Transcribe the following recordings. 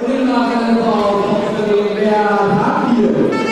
Guten Abend, Frau Dr. Lea Papier.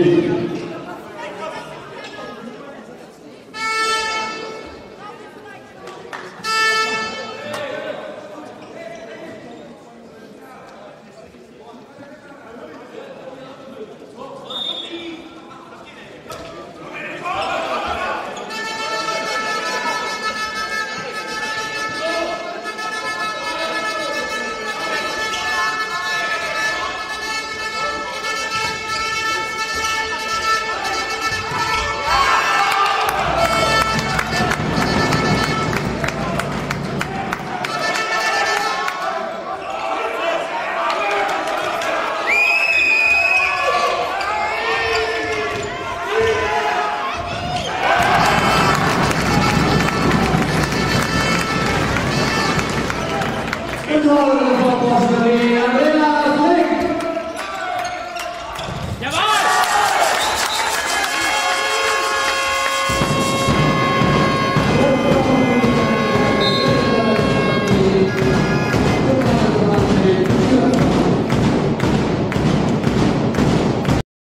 Vision.